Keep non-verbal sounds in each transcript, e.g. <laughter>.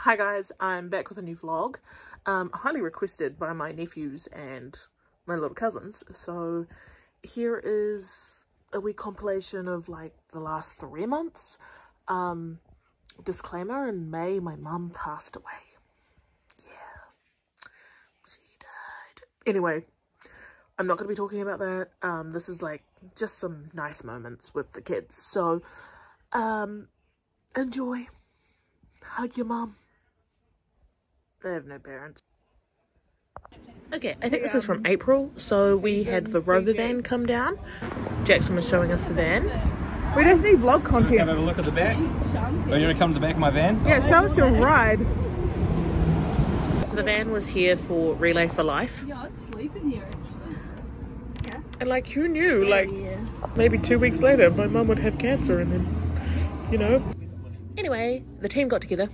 Hi guys, I'm back with a new vlog. Um, highly requested by my nephews and my little cousins. So here is a wee compilation of like the last three months. Um, disclaimer, in May my mum passed away. Yeah, she died. Anyway, I'm not going to be talking about that. Um, this is like just some nice moments with the kids. So, um, enjoy. Hug your mum. They have no parents. Okay, I think this is from April. So we had the rover van come down. Jackson was showing us the van. We just need vlog content. Come content. have a look at the back. Oh, you want to come to the back of my van? Yeah, show us your ride. So the van was here for Relay for Life. Yeah, it's sleeping here actually. Yeah. And like, who knew? Like, maybe two weeks later, my mum would have cancer and then, you know. Anyway, the team got together.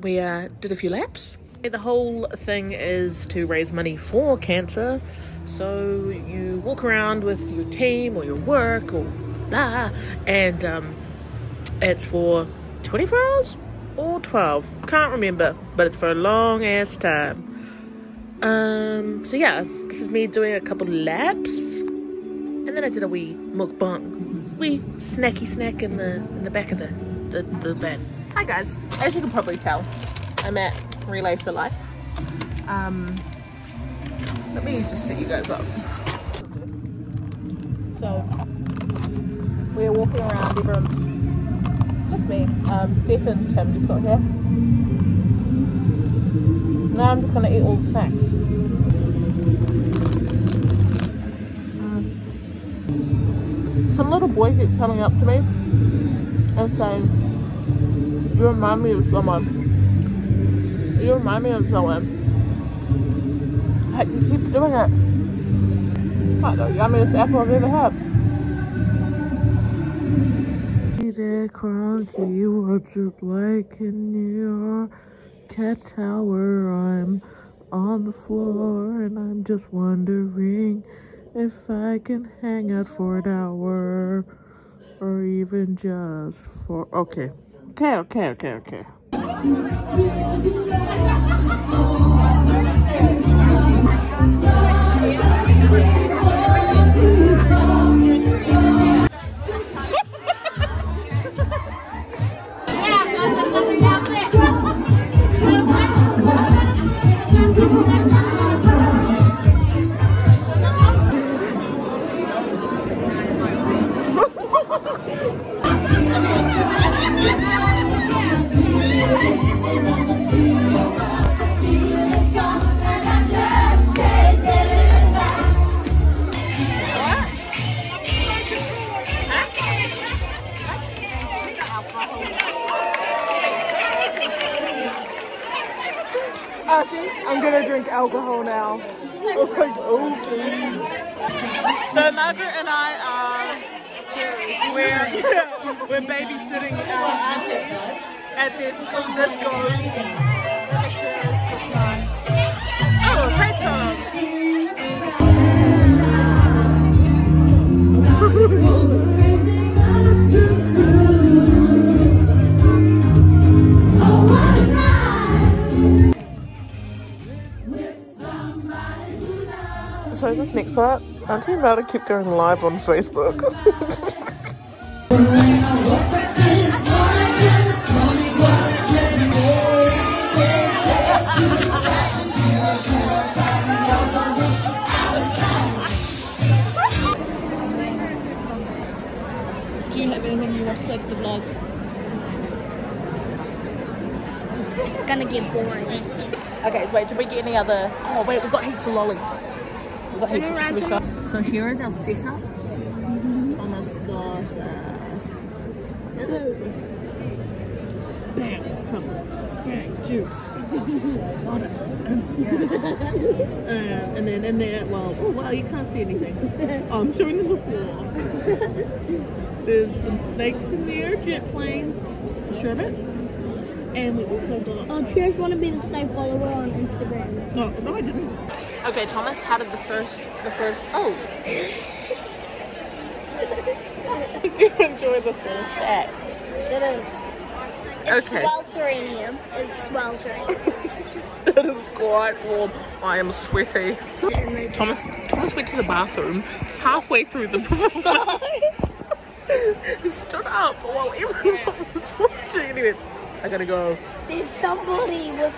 We uh, did a few laps. The whole thing is to raise money for cancer. So you walk around with your team or your work or blah, and um, it's for 24 hours or 12. Can't remember, but it's for a long ass time. Um, so yeah, this is me doing a couple laps. And then I did a wee mukbang, wee snacky snack in the in the back of the, the, the van. Hi guys, as you can probably tell, I'm at Relay for Life. Um, let me just set you guys up. So we're walking around. Everyone's it's just me. Um, Steph and Tim just got here. Now I'm just gonna eat all the snacks. some little boy keeps coming up to me and saying, You remind me of someone. Remind me of someone. He keeps doing it. Like the yummiest apple I've ever had. Hey there, Cronky, what's it like in your cat tower? I'm on the floor and I'm just wondering if I can hang out for an hour or even just for okay. Okay, okay, okay, okay. Thank you. Auntie, I'm gonna drink alcohol now. I was like, okay. So Margaret and I are we're <laughs> we're babysitting our aunties at their school disco. This next part, Auntie and Rada keep going live on Facebook. Do you have anything you want to say to the vlog? It's gonna get boring. okay, so wait, did we get any other? Oh wait, we got heaps of lollies. We got heaps of around should we show- So here is our setup. Thomas got uh, bang, some bang, juice, water, uh, and then in there, well, oh wow, you can't see anything. Oh, I'm showing them the floor. There's some snakes in there, jet planes, sherbet, and we also got. Um, Cheers want to be the same follower on Instagram. No, no, I didn't. Okay, Thomas, how did the first, the first, oh. <laughs> did you enjoy the first act? Didn't. It's Okay. sweltering here. It's sweltering. <laughs> It is quite warm. I am sweaty. Thomas Thomas went to the bathroom halfway through the performance. he stood up while everyone <laughs> was watching and he went, I gotta go. There's somebody with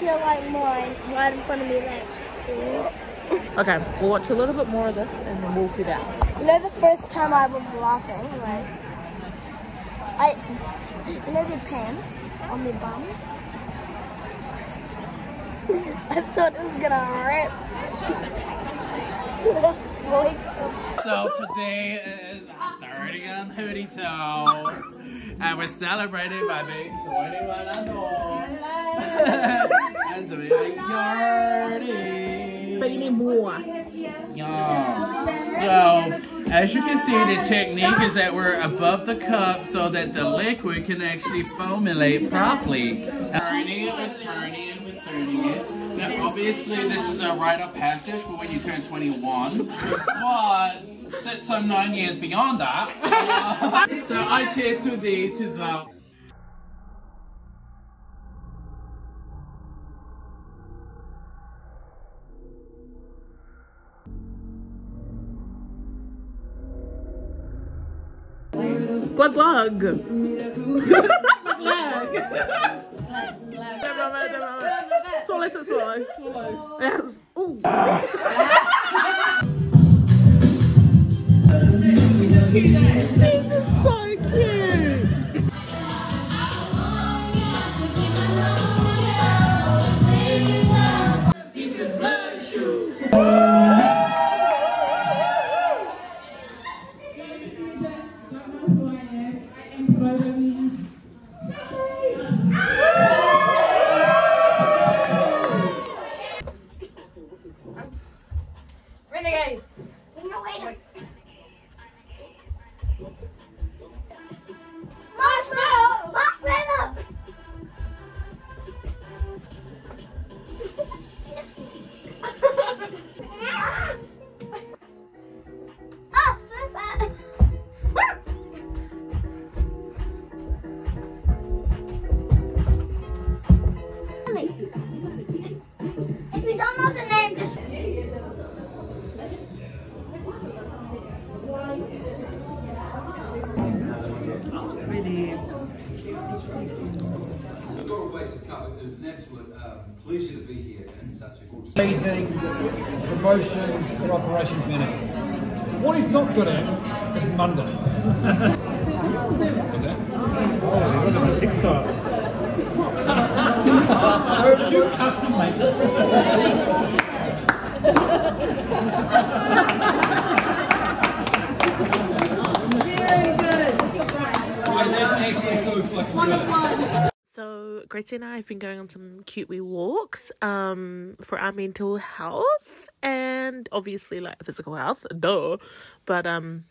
hair like mine right in front of me, like. "Ugh." <laughs> Okay, we'll watch a little bit more of this and then we'll get out. You know, the first time I was laughing, like, I, you know, the pants on the bum. <laughs> I thought it was gonna rip. <laughs> So today is 30 on Hootie Toe. And we're celebrating by being 21 and old. and doing a yardie. But you need more. Yeah. So, as you can see, the technique is that we're above the cup so that the liquid can actually foamulate properly. Turning it, turning it, turning it. Now, obviously, this is a rite of passage for when you turn 21. But since I'm nine years beyond that, uh, <laughs> so I cheers to thee, to thou. Glug glug. <laughs> Swallow, swallow. Swallow. Yes. Ooh. <laughs> The Laurel Places Cup it is an absolute um, pleasure to be here in such a gorgeous. Meeting, promotion, and operations manager. What he's not good at is Monday. Six times. <laughs> So did you custom make this? <laughs> That's actually so fucking good. So Gracie and I have been going on some cute wee walks um, for our mental health and obviously like physical health, duh. But um,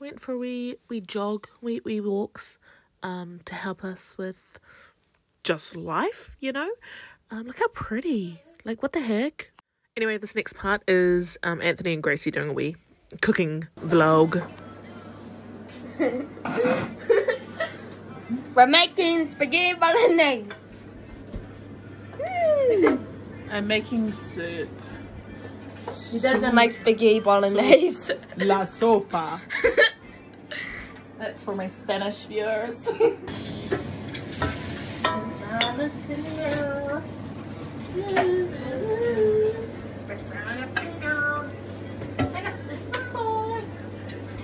went for a wee wee jog, wee wee walks um, to help us with just life, you know. Um, look how pretty! Like what the heck? Anyway, this next part is um, Anthony and Gracie doing a wee cooking vlog. <laughs> We're making spaghetti bolognese. <laughs> I'm making soup. He doesn't like spaghetti bolognese. <laughs> La sopa. That's for my Spanish viewers. <laughs>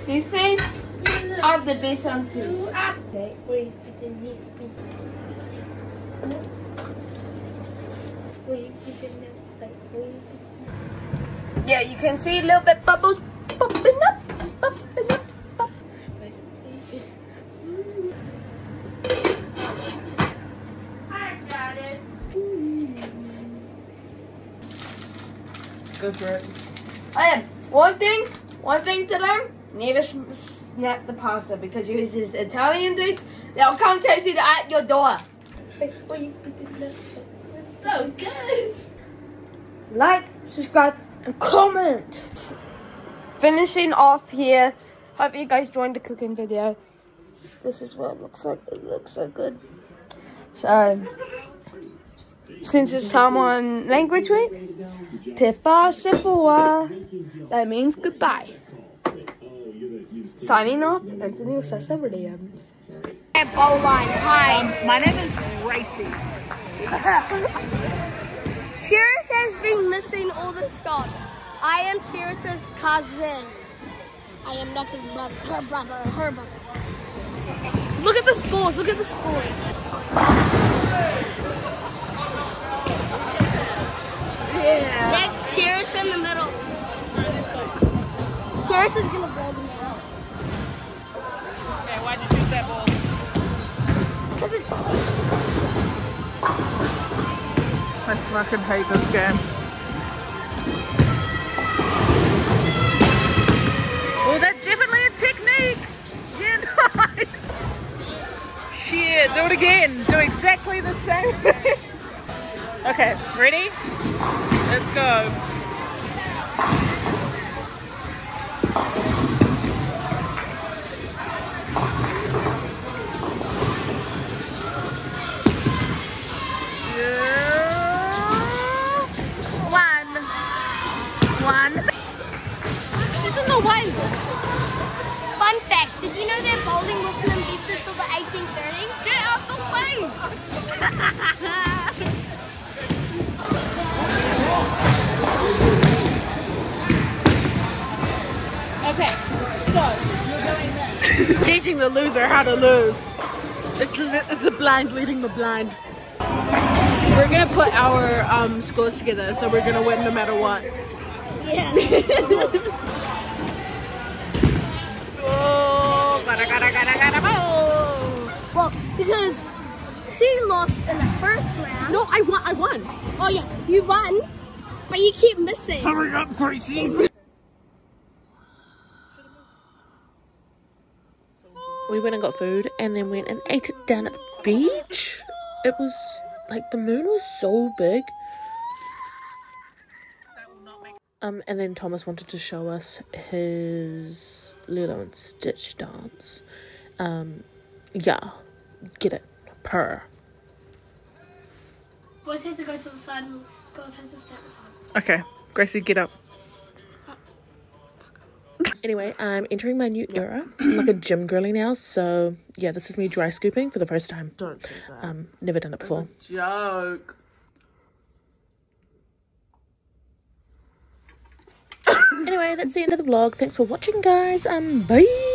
You see? I'm the best one too. Yeah, you can see a little bit bubbles popping up, popping up, popping Go for it. And one thing, one thing to learn, never s- snap the pasta because you this Italian dudes, they'll come chase you at your door. So good. Like, subscribe, and comment. Finishing off here. Hope you guys joined the cooking video. This is what it looks like. It looks so good. uh, since it's Samoan language week, Tofa soifua, that means goodbye. Signing off, Anthony Osesa Williams. Bow line. Hi. My name is Gracie. <laughs> Cherish has been missing all the shots. I am Cherish's cousin. I am not his brother, her brother, her brother. Look at the scores, look at the scores. Yeah. That's Cherish in the middle. Cherish is gonna blow them I fucking hate this game. Oh, that's definitely a technique. Yeah, <laughs> nice. Shit, do it again. Do exactly the same thing. <laughs> Okay, ready? Let's go. One. She's in the way. Fun fact, did you know that bowling wasn't invented till the 1830s? Get out the way. <laughs> okay, so you're doing this. Teaching the loser how to lose. It's a, it's a blind leading the blind. We're gonna put our um, scores together, so we're gonna win no matter what. Yeah. Oh, gotta, gotta, gotta, gotta, bow. well, because she lost in the first round. No, I won. I won. Oh yeah, you won, but you keep missing. Hurry up, Gracie. We went and got food and then went and ate it down at the beach. It was like the moon was so big. Um, and then Thomas wanted to show us his Lilo and Stitch dance. Um, yeah, get it, purr. Boys had to go to the side and girls had to stay at the front. Okay, Gracie, get up. Anyway, I'm entering my new era. I'm like a gym girly now, so yeah, this is me dry scooping for the first time. Don't do that. Um, never done it before. Joke. Anyway, that's the end of the vlog. Thanks for watching, guys. and bye.